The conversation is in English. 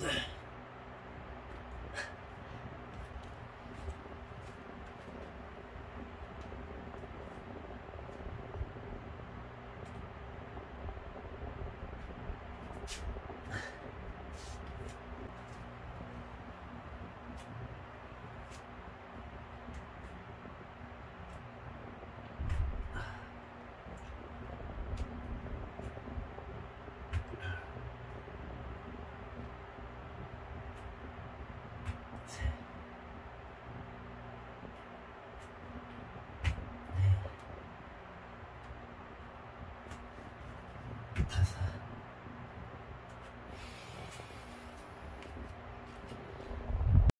Ugh.